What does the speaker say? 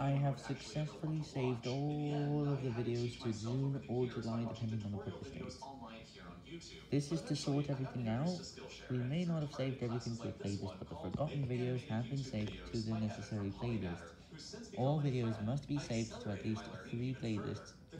I have successfully saved all of the videos to June or July depending on the purpose date. This is to sort everything out, we may not have saved everything to a playlist, but the forgotten videos have been saved to the necessary playlist. All videos must be saved to at least 3 playlists.